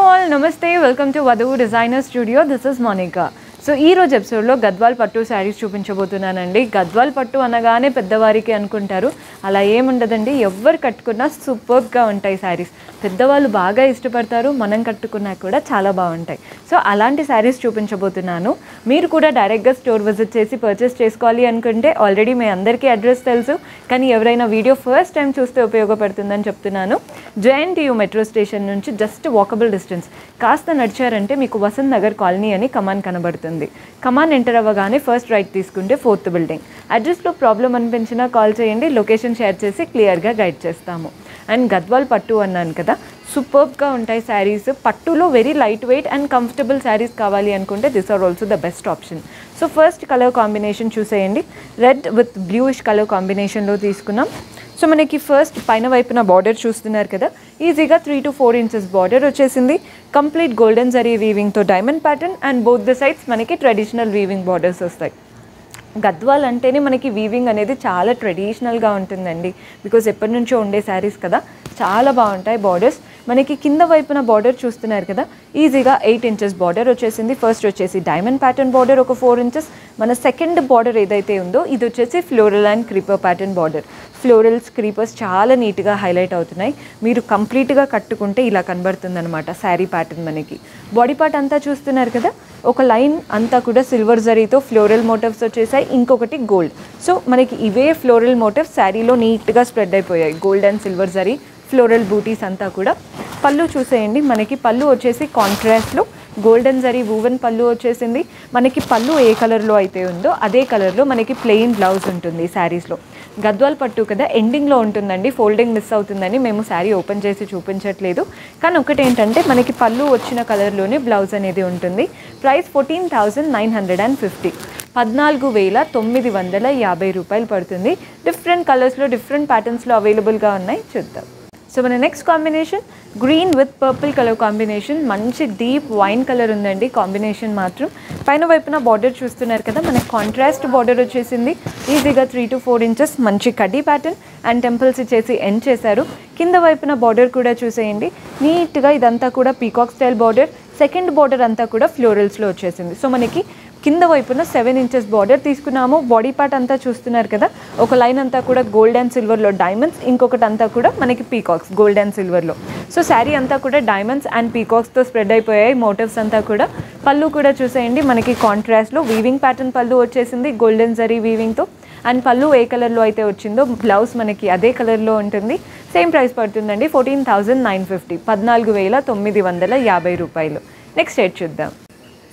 Hello all, Namaste, welcome to Vadu Designer Studio, this is Monica. So ఈ రోజు ఎపిసోడ్లో గద్వాల్ పట్టు శారీస్ చూపించబోతున్నానండి. గద్వాల్ పట్టు అనగానే పెద్దవారికి అనుకుంటారు. అలా ఏముండదండి? ఎవ్వరు కట్టుకున్నా సూపర్గా ఉంటాయి శారీస్. పెద్దవాళ్ళు బాగా ఇష్టపడతారు మనం కట్టుకున్నా కూడా చాలా బాగుంటాయి. సో అలాంటి శారీస్ చూపించబోతున్నాను. మీరు కూడా డైరెక్ట్గా స్టోర్ విజిట్ చేసి పర్చేస్ చేసుకోవాలి అనుకుంటే ఆల్రెడీ మీ అందరికీ అడ్రస్ తెలుసు. కానీ ఎవరైనా వీడియో ఫస్ట్ టైం చూస్తే ఉపయోగపడుతుందని చెప్తున్నాను. జేఎన్టీయూ మెట్రో స్టేషన్ నుంచి జస్ట్ వాకబుల్ డిస్టెన్స్ కాస్త నడిచారంటే మీకు వసంత్ నగర్ కాలనీ అని కమాన్ కనబడుతుంది. కమాన్ ఎంటర్ అవ్వగానే ఫస్ట్ రైట్ తీసుకుంటే ఫోర్త్ బిల్డింగ్ అడ్రస్లో ప్రాబ్లం అనిపించినా కాల్ చేయండి లొకేషన్ షేర్ చేసి క్లియర్గా గైడ్ చేస్తాము. అండ్ గద్వాల్ పట్టు అన్నాను కదా సూపర్బ్గా ఉంటాయి శారీస్ పట్టులో very light weight and comfortable sarees కావాలి అనుకుంటే this are also the best option so first colour combination చూసేయండి. రెడ్ విత్ బ్లూయిష్ కలర్ కాంబినేషన్లో తీసుకున్నాం. సో మనకి ఫస్ట్ పైన వైపున బార్డర్ చూస్తున్నారు కదా. ఈజీగా three to four inches border వచ్చేసింది. కంప్లీట్ గోల్డెన్ జరీ వీవింగ్తో diamond pattern and both the sides మనకి ట్రెడిషనల్ వీవింగ్ బార్డర్స్ వస్తాయి. గద్వాల్ అంటేనే మనకి వీవింగ్ అనేది చాలా ట్రెడిషనల్గా ఉంటుందండి. బికాజ్ ఎప్పటి నుంచో ఉండే శారీస్ కదా. చాలా బాగుంటాయి బార్డర్స్ మనకి కింద వైపున బార్డర్ చూస్తున్నారు కదా ఈజీగా ఎయిట్ ఇంచెస్ బార్డర్ వచ్చేసింది. ఫస్ట్ వచ్చేసి డైమండ్ ప్యాటర్న్ బార్డర్ ఒక ఫోర్ ఇంచెస్ మన సెకండ్ బార్డర్ ఏదైతే ఉందో ఇది వచ్చేసి floral and creeper pattern border florals creepers చాలా నీట్గా హైలైట్ అవుతున్నాయి. మీరు కంప్లీట్గా కట్టుకుంటే ఇలా కనబడుతుంది అనమాట శారీ ప్యాటర్న్ మనకి. బాడీ పార్ట్ అంతా చూస్తున్నారు కదా ఒక లైన్ అంతా కూడా సిల్వర్ జరీతో ఫ్లోరల్ మోటివ్స్ వచ్చేసాయి. ఇంకొకటి గోల్డ్ సో మనకి ఇవే ఫ్లోరల్ మోటివ్స్ శారీలో నీట్గా స్ప్రెడ్ అయిపోయాయి. Gold and silver zari. Floral buttis అంతా కూడా. పళ్ళు చూసేయండి. మనకి పళ్ళు వచ్చేసి కాంట్రాస్ట్లో గోల్డెన్ జరీ వూవెన్ పళ్ళు వచ్చేసింది. మనకి పళ్ళు ఏ కలర్లో అయితే ఉందో అదే కలర్లో మనకి ప్లెయిన్ బ్లౌజ్ ఉంటుంది శారీస్లో గద్వాల్ పట్టు కదా ఎండింగ్లో ఉంటుందండి. ఫోల్డింగ్ మిస్ అవుతుందని మేము శారీ ఓపెన్ చేసి చూపించట్లేదు. కానీ ఒకటి ఏంటంటే మనకి పళ్ళు వచ్చిన కలర్లోనే బ్లౌజ్ అనేది ఉంటుంది. Price fourteen thousand nine hundred and fifty పద్నాలుగు వేల తొమ్మిది వందల యాభై రూపాయలు పడుతుంది. డిఫరెంట్ కలర్స్లో డిఫరెంట్ ప్యాటర్న్స్లో అవైలబుల్గా ఉన్నాయి. చూద్దాం. సో మన next combination green with purple colour combination మంచి డీప్ వైన్ కలర్ ఉందండి కాంబినేషన్ మాత్రం. పైన వైపున బార్డర్ చూస్తున్నారు కదా మనకి కాంట్రాస్ట్ బార్డర్ వచ్చేసింది. ఈజీగా త్రీ టు ఫోర్ ఇంచెస్ మంచి కడ్డీ ప్యాటర్న్ అండ్ టెంపుల్స్ ఇచ్చేసి ఎండ్ చేశారు. కింద వైపున బార్డర్ కూడా చూసేయండి. నీట్గా ఇదంతా కూడా peacock style border second border అంతా కూడా ఫ్లోరల్స్లో వచ్చేసింది. సో మనకి కింద వైపున సెవెన్ ఇంచెస్ బార్డర్ తీసుకున్నాము. బాడీ పార్ట్ అంతా చూస్తున్నారు కదా. ఒక లైన్ అంతా కూడా గోల్డ్ అండ్ సిల్వర్లో డైమండ్స్ ఇంకొకటి అంతా కూడా మనకి పీకాక్స్ గోల్డ్ అండ్ సిల్వర్లో సో శారీ అంతా కూడా డైమండ్స్ అండ్ పీకాక్స్తో స్ప్రెడ్ అయిపోయాయి. మోటివ్స్ అంతా కూడా పళ్ళు కూడా చూసేయండి. మనకి కాంట్రాస్ట్లో వీవింగ్ ప్యాటర్న్ పళ్ళు వచ్చేసింది గోల్డెన్ జరీ వీవింగ్తో అండ్ పళ్ళు ఏ కలర్లో అయితే వచ్చిందో బ్లౌజ్ మనకి అదే కలర్లో ఉంటుంది. సేమ్ ప్రైస్ పడుతుందండి ఫోర్టీన్ థౌజండ్ నైన్ ఫిఫ్టీ పద్నాలుగు వేల తొమ్మిది వందల యాభై రూపాయలు. నెక్స్ట్ రేట్ చూద్దాం.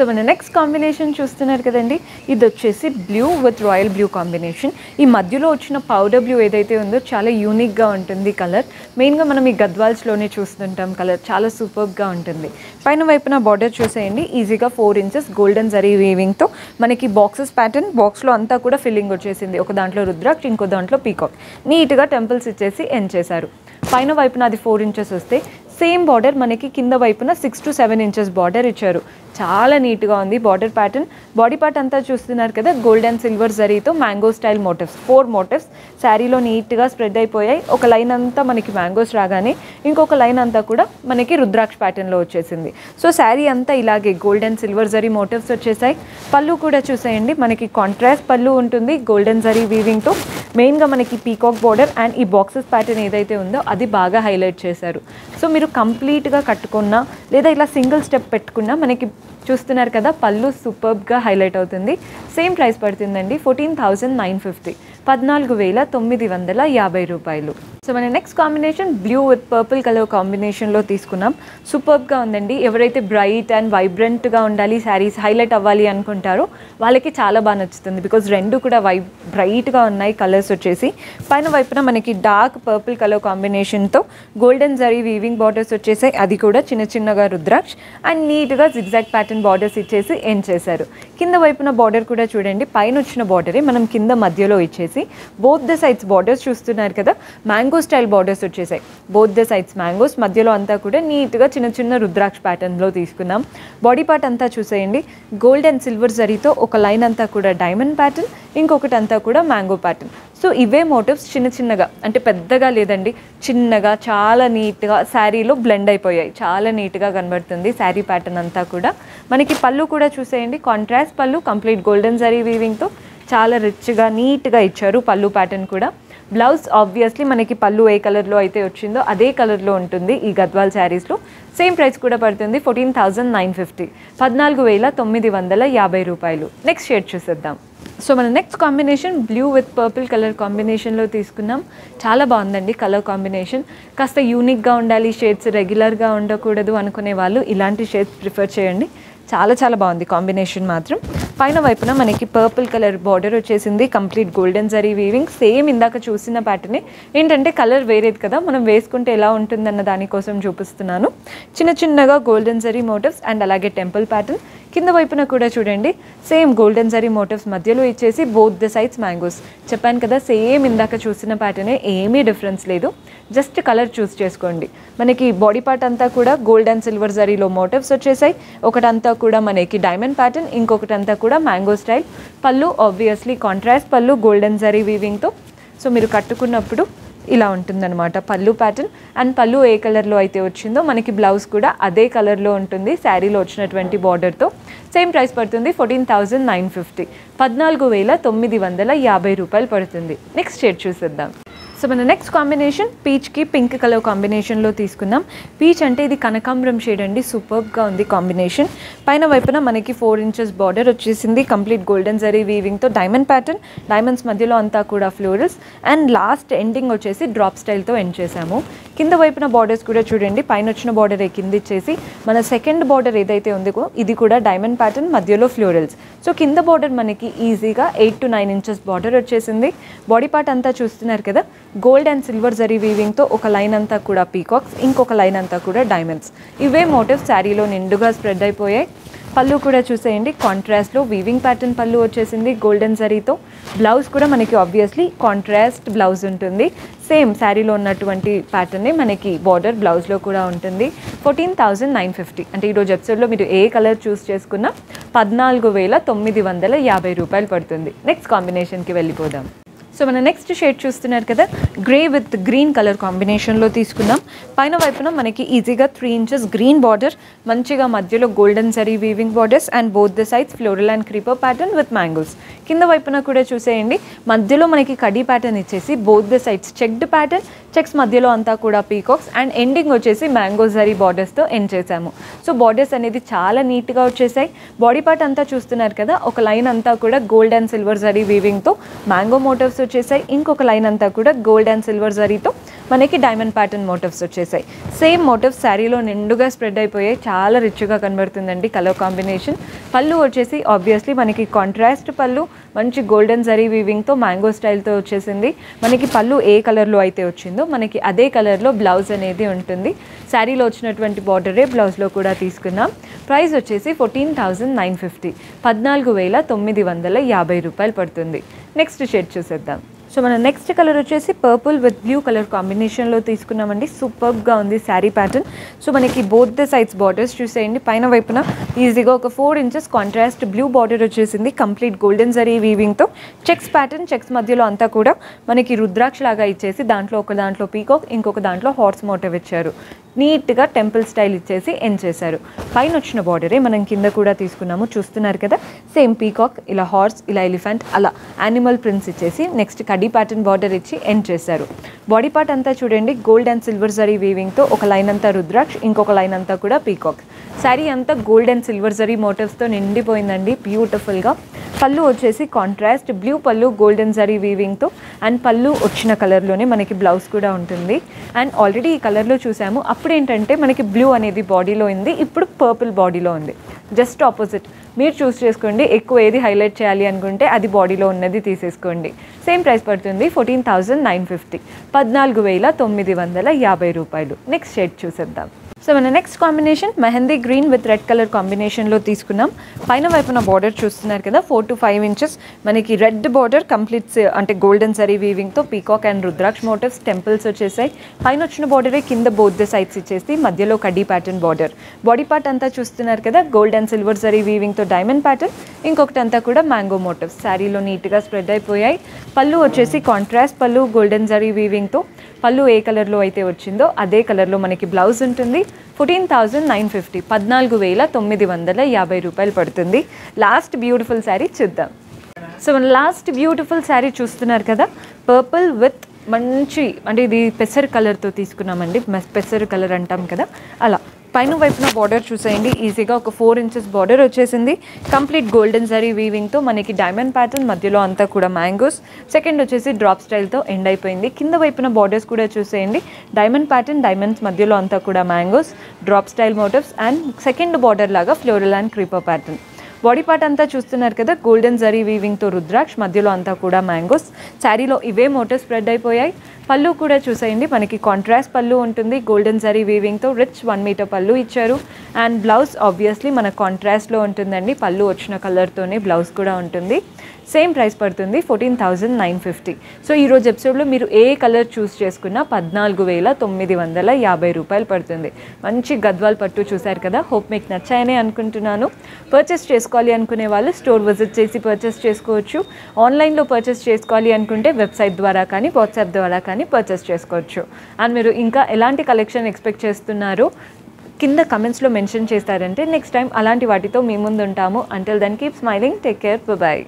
సో మన నెక్స్ట్ కాంబినేషన్ చూస్తున్నారు కదండి ఇది వచ్చేసి blue with royal blue combination ఈ మధ్యలో వచ్చిన పౌడర్ బ్లూ ఏదైతే ఉందో చాలా యూనిక్గా ఉంటుంది కలర్ మెయిన్గా మనం ఈ గద్వాల్స్లోనే చూస్తుంటాం కలర్ చాలా సూపర్గా ఉంటుంది. పైన వైపున బార్డర్ చూసేయండి. ఈజీగా ఫోర్ ఇంచెస్ గోల్డెన్ జరీ వీవింగ్తో మనకి బాక్సెస్ ప్యాటర్న్ బాక్స్లో అంతా కూడా ఫిల్లింగ్ వచ్చేసింది. ఒక దాంట్లో రుద్రాక్ష ఇంకో దాంట్లో పీకాక్ నీట్గా టెంపుల్స్ ఇచ్చేసి ఎండ్ చేశారు. పైన వైపున అది ఫోర్ ఇంచెస్ వస్తే సేమ్ బార్డర్ మనకి కింద వైపున six to seven inches border ఇచ్చారు. చాలా నీట్గా ఉంది బార్డర్ ప్యాటర్న్. బాడీ పార్ట్ అంతా చూస్తున్నారు కదా గోల్డ్ అండ్ సిల్వర్ జరీతో mango style motives four motives. శారీలో నీట్గా స్ప్రెడ్ అయిపోయాయి. ఒక లైన్ అంతా మనకి మ్యాంగోస్ రాగానే ఇంకొక లైన్ అంతా కూడా మనకి రుద్రాక్ష ప్యాటర్న్లో వచ్చేసింది. సో శారీ అంతా ఇలాగే gold and silver zari motives వచ్చేసాయి. పళ్ళు కూడా చూసేయండి. మనకి కాంట్రాస్ట్ పళ్ళు ఉంటుంది గోల్డెన్ జరీ వీవింగ్తో మెయిన్గా మనకి పీకాక్ బార్డర్ అండ్ ఈ బాక్సెస్ ప్యాటర్న్ ఏదైతే ఉందో అది బాగా హైలైట్ చేశారు. సో మీరు కంప్లీట్గా కట్టుకున్నా లేదా ఇలా సింగిల్ స్టెప్ పెట్టుకున్నా మనకి చూస్తున్నారు కదా పళ్ళు సూపర్బ్గా హైలైట్ అవుతుంది. సేమ్ ప్రైస్ పడుతుందండి ఫోర్టీన్ థౌజండ్ నైన్ ఫిఫ్టీ పద్నాలుగు వేల తొమ్మిది వందల యాభై రూపాయలు. సో మన next combination blue with purple colour కాంబినేషన్లో తీసుకున్నాం. సూపర్గా ఉందండి. ఎవరైతే బ్రైట్ అండ్ వైబ్రెంట్గా ఉండాలి శారీస్ హైలైట్ అవ్వాలి అనుకుంటారో వాళ్ళకి చాలా బాగా నచ్చుతుంది. బికాజ్ రెండు కూడా వై బ్రైట్గా ఉన్నాయి కలర్స్ వచ్చేసి. పైన వైపున మనకి డార్క్ పర్పుల్ కలర్ కాంబినేషన్తో గోల్డెన్ జరీ వీవింగ్ బార్డర్స్ వచ్చేసాయి. అది కూడా చిన్న చిన్నగా రుద్రాక్ష. అండ్ నీట్గా జిగ్జాగ్ ప్యాటర్న్ బార్డర్స్ ఇచ్చేసి ఎండ్ చేశారు. కింద వైపున బార్డర్ కూడా చూడండి. పైన వచ్చిన బార్డరే మనం కింద మధ్యలో ఇచ్చేసి బోత్ ద సైడ్స్ బార్డర్స్ చూస్తున్నారు కదా. మ్యాంగో స్టైల్ బార్డర్స్ వచ్చేసాయి. బోత్ ద సైడ్స్ మ్యాంగోస్ మధ్యలో అంతా కూడా నీట్గా చిన్న చిన్న రుద్రాక్ష ప్యాటర్న్లో తీసుకున్నాం బాడీ పార్ట్ అంతా చూసేయండి. గోల్డ్ అండ్ సిల్వర్ జరీతో ఒక లైన్ అంతా కూడా డైమండ్ ప్యాటర్న్ ఇంకొకటి అంతా కూడా మ్యాంగో ప్యాటర్న్ సో ఇవే మోటివ్స్ చిన్న చిన్నగా అంటే పెద్దగా లేదండి చిన్నగా చాలా నీట్గా శారీలో బ్లెండ్ అయిపోయాయి. చాలా నీట్గా కనబడుతుంది శారీ ప్యాటర్న్ అంతా కూడా. మనకి పళ్ళు కూడా చూసేయండి. కాంట్రాస్ట్ పళ్ళు కంప్లీట్ గోల్డెన్ జరీ వీవింగ్తో చాలా రిచ్గా నీట్గా ఇచ్చారు పళ్ళు ప్యాటర్న్ కూడా. బ్లౌజ్ ఆబ్వియస్లీ మనకి పళ్ళు ఏ కలర్లో అయితే వచ్చిందో అదే కలర్లో ఉంటుంది ఈ గద్వాల్ శారీస్లో సేమ్ ప్రైస్ కూడా పడుతుంది ఫోర్టీన్ థౌజండ్ నైన్ ఫిఫ్టీ పద్నాలుగు వేల తొమ్మిది వందల యాభై రూపాయలు. నెక్స్ట్ షేడ్ చూసేద్దాం. సో మన next combination blue with purple colour కాంబినేషన్లో తీసుకున్నాం. చాలా బాగుందండి కలర్ కాంబినేషన్ కాస్త యూనిక్గా ఉండాలి షేడ్స్ రెగ్యులర్గా ఉండకూడదు అనుకునే వాళ్ళు ఇలాంటి షేడ్స్ ప్రిఫర్ చేయండి. చాలా చాలా బాగుంది కాంబినేషన్ మాత్రం. పైన వైపున మనకి పర్పుల్ కలర్ బార్డర్ వచ్చేసింది. Complete golden zari weaving same ఇందాక చూసిన ప్యాటర్నే ఏంటంటే కలర్ వేరేది కదా. మనం వేసుకుంటే ఎలా ఉంటుందన్న దానికోసం చూపిస్తున్నాను. చిన్న చిన్నగా గోల్డెన్ జరీ మోటివ్స్ అండ్ అలాగే టెంపుల్ ప్యాటర్న్ కింద వైపున కూడా చూడండి. సేమ్ గోల్డెన్ జరీ మోటివ్స్ మధ్యలో ఇచ్చేసి బోత్ ద సైడ్స్ మ్యాంగోస్ చెప్పాను కదా సేమ్ ఇందాక చూసిన ప్యాటర్నే ఏమీ డిఫరెన్స్ లేదు. జస్ట్ కలర్ చూస్ చేసుకోండి. మనకి బాడీ పార్ట్ అంతా కూడా గోల్డ్ అండ్ సిల్వర్ జరీలో మోటివ్స్ వచ్చేసాయి. ఒకటంతా కూడా మనకి డైమండ్ ప్యాటర్న్ ఇంకొకటి అంతా కూడా మ్యాంగో స్టైల్ పళ్ళు ఆబ్వియస్లీ కాంట్రాస్ట్ పళ్ళు గోల్డెన్ జరీ వీవింగ్తో సో మీరు కట్టుకున్నప్పుడు ఇలా ఉంటుందన్నమాట పళ్ళు ప్యాటర్న్ అండ్ పళ్ళు ఏ కలర్లో అయితే వచ్చిందో మనకి బ్లౌజ్ కూడా అదే కలర్లో ఉంటుంది శారీలో వచ్చినటువంటి బార్డర్తో సేమ్ ప్రైస్ పడుతుంది ఫోర్టీన్ థౌజండ్ నైన్ ఫిఫ్టీ పద్నాలుగు వేల తొమ్మిది వందల యాభై రూపాయలు పడుతుంది. నెక్స్ట్ షేడ్ చూసేద్దాం. సో మన నెక్స్ట్ కాంబినేషన్ పీచ్కి పింక్ కలర్ కాంబినేషన్లో తీసుకుందాం. పీచ్ అంటే ఇది కనకాంబరం షేడ్ అండి సూపర్గా ఉంది కాంబినేషన్ పైన వైపున మనకి ఫోర్ ఇంచెస్ బార్డర్ వచ్చేసింది కంప్లీట్ గోల్డెన్ జరీ వీవింగ్తో డైమండ్ ప్యాటర్న్ డైమండ్స్ మధ్యలో అంతా కూడా ఫ్లోరల్స్ అండ్ లాస్ట్ ఎండింగ్ వచ్చేసి డ్రాప్ స్టైల్తో ఎండ్ చేశాము కింద వైపున బార్డర్స్ కూడా చూడండి. పైన వచ్చిన బార్డర్ కింద ఇచ్చేసి మన సెకండ్ బార్డర్ ఏదైతే ఉందో ఇది కూడా డైమండ్ ప్యాటర్న్ మధ్యలో ఫ్లోరల్స్ సో కింద బార్డర్ మనకి ఈజీగా eight to nine inches border వచ్చేసింది. బాడీ పార్ట్ అంతా చూస్తున్నారు కదా గోల్డ్ అండ్ సిల్వర్ జరీ వీవింగ్తో ఒక లైన్ అంతా కూడా పీకాక్స్ ఇంకొక లైన్ అంతా కూడా డైమండ్స్ ఇవే మోటివ్స్ శారీలో నిండుగా స్ప్రెడ్ అయిపోయాయి. పళ్ళు కూడా చూసేయండి. కాంట్రాస్ట్లో వీవింగ్ ప్యాటర్న్ పళ్ళు వచ్చేసింది గోల్డెన్ జరీతో బ్లౌజ్ కూడా మనకి ఆబ్వియస్లీ కాంట్రాస్ట్ బ్లౌజ్ ఉంటుంది. సేమ్ శారీలో ఉన్నటువంటి ప్యాటర్నే మనకి బార్డర్ బ్లౌజ్లో కూడా ఉంటుంది. ఫోర్టీన్ థౌజండ్ నైన్ ఫిఫ్టీ అంటే ఈరోజు ఎపిసోడ్లో మీరు ఏ కలర్ చూస్ చేసుకున్నా పద్నాలుగు వేల తొమ్మిది వందల యాభై రూపాయలు పడుతుంది. నెక్స్ట్ కాంబినేషన్కి వెళ్ళిపోదాం. సో మన నెక్స్ట్ షేడ్ చూస్తున్నారు కదా గ్రే విత్ గ్రీన్ కలర్ కాంబినేషన్లో తీసుకుందాం. పైన వైపున మనకి ఈజీగా త్రీ ఇంచెస్ గ్రీన్ బార్డర్ మంచిగా మధ్యలో golden zari weaving borders and both the sides floral and creeper pattern with mangoes కింద వైపున కూడా చూసేయండి మధ్యలో మనకి కడీ ప్యాటర్న్ ఇచ్చేసి both the sides checked pattern checks మధ్యలో అంతా కూడా పీకాక్స్. అండ్ ఎండింగ్ వచ్చేసి మ్యాంగో జరీ బార్డర్స్తో ఎండ్ చేసాము సో బార్డర్స్ అనేది చాలా నీట్గా వచ్చేసాయి. బాడీ పార్ట్ అంతా చూస్తున్నారు కదా ఒక లైన్ అంతా కూడా గోల్డ్ అండ్ సిల్వర్ జరీ వీవింగ్తో మ్యాంగో మోటివ్స్ వచ్చేసాయి. ఇంకొక లైన్ అంతా కూడా గోల్డ్ అండ్ సిల్వర్ జరీతో మనకి డైమండ్ ప్యాటర్న్ మోటివ్స్ వచ్చేసాయి. సేమ్ మోటివ్స్ శారీలో నిండుగా స్ప్రెడ్ అయిపోయాయి. చాలా రిచ్గా కనబడుతుందండి కలర్ కాంబినేషన్ పళ్ళు వచ్చేసి ఆబ్వియస్లీ మనకి కాంట్రాస్ట్ పళ్ళు మంచి గోల్డెన్ జరీ వీవింగ్తో మ్యాంగో స్టైల్తో వచ్చేసింది. మనకి పళ్ళు ఏ కలర్లో అయితే వచ్చిందో మనకి అదే కలర్లో బ్లౌజ్ అనేది ఉంటుంది. శారీలో వచ్చినటువంటి బార్డరే బ్లౌజ్లో కూడా తీసుకున్నాం ప్రైస్ వచ్చేసి ఫోర్టీన్ థౌజండ్ నైన్ ఫిఫ్టీ పద్నాలుగు వేల తొమ్మిది వందల యాభై రూపాయలు పడుతుంది. నెక్స్ట్ షేడ్ చూసేద్దాం. సో మన నెక్స్ట్ కలర్ వచ్చేసి పర్పుల్ విత్ బ్లూ కలర్ కాంబినేషన్లో తీసుకున్నామండి. సూపర్గా ఉంది శారీ ప్యాటర్న్ సో మనకి బోత్ ద సైడ్స్ బార్డర్స్ చూసేయండి. పైన వైపున ఈజీగా ఒక four inches contrast blue border వచ్చేసింది. కంప్లీట్ గోల్డెన్ జరీ వీవింగ్తో చెక్స్ ప్యాటర్న్ చెక్స్ మధ్యలో అంతా కూడా మనకి రుద్రాక్ష లాగా ఇచ్చేసి దాంట్లో ఒక దాంట్లో పీకాక్ ఇంకొక దాంట్లో హార్స్ మోటివ్ ఇచ్చారు. నీట్గా టెంపుల్ స్టైల్ ఇచ్చేసి ఎండ్ చేశారు. పైన వచ్చిన బార్డరే మనం కింద కూడా తీసుకున్నాము. చూస్తున్నారు కదా సేమ్ పీకాక్ ఇలా హార్స్ ఇలా ఎలిఫెంట్ అలా యానిమల్ ప్రింట్స్ ఇచ్చేసి నెక్స్ట్ కడీ ప్యాటర్న్ బార్డర్ ఇచ్చి ఎండ్ చేశారు. బాడీ పార్ట్ అంతా చూడండి గోల్డ్ అండ్ సిల్వర్ జరీ వీవింగ్తో ఒక లైన్ అంతా రుద్రాక్ష్ ఇంకొక లైన్ అంతా కూడా పీకాక్ శారీ అంతా గోల్డ్ అండ్ సిల్వర్ జరీ మోటివ్స్తో నిండిపోయిందండి బ్యూటిఫుల్గా పళ్ళు వచ్చేసి contrast blue pallu golden zari వీవింగ్తో అండ్ పళ్ళు వచ్చిన కలర్లోనే మనకి బ్లౌజ్ కూడా ఉంటుంది. అండ్ ఆల్రెడీ ఈ కలర్లో చూసాము అప్పుడు ఏంటంటే మనకి బ్లూ అనేది బాడీలో ఉంది ఇప్పుడు పర్పుల్ బాడీలో ఉంది. Just opposite. మీరు చూస్ చేసుకోండి ఎక్కువ ఏది హైలైట్ చేయాలి అనుకుంటే అది బాడీలో ఉన్నది తీసేసుకోండి. సేమ్ ప్రైస్ పడుతుంది ఫోర్టీన్ థౌజండ్ నైన్ ఫిఫ్టీ. పద్నాలుగు వేల తొమ్మిది వందల యాభై రూపాయలు. నెక్స్ట్ షేడ్ చూసేద్దాం. సో మన next combination mehndi green with red colour కాంబినేషన్లో తీసుకున్నాం పైన వైపున బార్డర్ చూస్తున్నారు కదా ఫోర్ టు ఫైవ్ ఇంచెస్ మనకి రెడ్ బార్డర్ కంప్లీట్ అంటే గోల్డెన్ సరీ వీవింగ్తో peacock and rudraksha motifs temples వచ్చేసాయి పైన వచ్చిన బార్డరే కింద బోత్ ద సైడ్స్ ఇచ్చేసి మధ్యలో కడ్డీ ప్యాటర్న్ బార్డర్ బాడీ పార్ట్ అంతా చూస్తున్నారు కదా గోల్డ్ అండ్ సిల్వర్ సరీ వీవింగ్తో డైమండ్ ప్యాటర్న్ ఇంకొకటి అంతా కూడా మ్యాంగో మోటివ్స్ శారీలో నీట్గా స్ప్రెడ్ అయిపోయాయి పళ్ళు వచ్చేసి కాంట్రాస్ట్ పళ్ళు గోల్డెన్ జరీ వీవింగ్తో పళ్ళు ఏ కలర్లో అయితే వచ్చిందో అదే కలర్లో మనకి బ్లౌజ్ ఉంటుంది ఫోర్టీన్ థౌజండ్ నైన్ ఫిఫ్టీ పద్నాలుగు వేల తొమ్మిది వందల యాభై రూపాయలు పడుతుంది. లాస్ట్ బ్యూటిఫుల్ శారీ చూద్దాం. సో మన లాస్ట్ బ్యూటిఫుల్ శారీ చూస్తున్నారు కదా? పర్పుల్ విత్ మంచి అంటే ఇది పెసర్ కలర్తో తీసుకున్నామండి. పెసర్ కలర్ అంటాం కదా? అలా. పైన వైపున బార్డర్ చూసేయండి. ఈజీగా ఒక ఫోర్ ఇంచెస్ బార్డర్ వచ్చేసింది. కంప్లీట్ గోల్డెన్ జరీ వీవింగ్తో మనకి డైమండ్ ప్యాటర్న్ మధ్యలో అంతా కూడా మ్యాంగోస్ సెకండ్ వచ్చేసి డ్రాప్ స్టైల్తో ఎండ్ అయిపోయింది. కింద వైపున బార్డర్స్ కూడా చూసేయండి. డైమండ్ ప్యాటర్న్ డైమండ్స్ మధ్యలో అంతా కూడా mangoes drop style motifs and second border లాగా floral and creeper pattern body part అంతా చూస్తున్నారు కదా గోల్డెన్ జరీ వీవింగ్తో రుద్రాక్ష మధ్యలో అంతా కూడా మ్యాంగోస్ శారీలో ఇవే మోటివ్ స్ప్రెడ్ అయిపోయాయి. పళ్ళు కూడా చూసేయండి. మనకి కాంట్రాస్ట్ పళ్ళు ఉంటుంది. గోల్డెన్ జరీ వీవింగ్తో రిచ్ వన్ మీటర్ పళ్ళు ఇచ్చారు. అండ్ బ్లౌజ్ ఆబ్వియస్లీ మన కాంట్రాస్ట్లో ఉంటుందండి. పళ్ళు వచ్చిన కలర్తోనే బ్లౌజ్ కూడా ఉంటుంది. సేమ్ ప్రైస్ పడుతుంది fourteen thousand nine fifty so ఈరోజు ఎపిసోడ్లో మీరు ఏ కలర్ చూస్ చేసుకున్నా పద్నాలుగు వేల తొమ్మిది వందల యాభై రూపాయలు పడుతుంది. మంచి గద్వాల్ పట్టు చూశారు కదా. హోప్ మీకు నచ్చాయని అనుకుంటున్నాను. పర్చేస్ చేసుకోవాలి అనుకునే వాళ్ళు స్టోర్ విజిట్ చేసి పర్చేస్ చేసుకోవచ్చు. ఆన్లైన్లో పర్చేస్ చేసుకోవాలి అనుకుంటే వెబ్సైట్ ద్వారా కానీ వాట్సాప్ ద్వారా కానీ కానీ పర్చేస్ చేసుకోవచ్చు. అండ్ మీరు ఇంకా ఎలాంటి కలెక్షన్ ఎక్స్పెక్ట్ చేస్తున్నారు? కింద కమెంట్స్లో మెన్షన్ చేస్తారంటే నెక్స్ట్ టైం అలాంటి వాటితో మీ ముందు ఉంటాము until then keep smiling take care bye